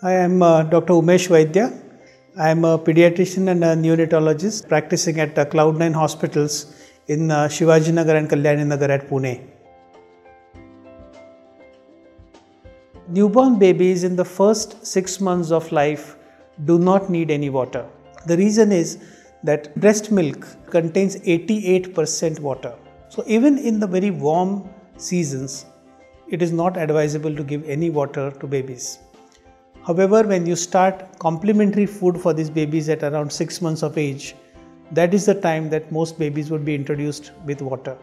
I am uh, Dr. Umesh Vaidya. I am a pediatrician and a neonatologist practicing at uh, Cloudnine hospitals in uh, Shivaji Nagar and Kalyani Nagar at Pune. Newborn babies in the first six months of life do not need any water. The reason is that breast milk contains 88% water. So, even in the very warm seasons, it is not advisable to give any water to babies. However, when you start complementary food for these babies at around 6 months of age, that is the time that most babies would be introduced with water.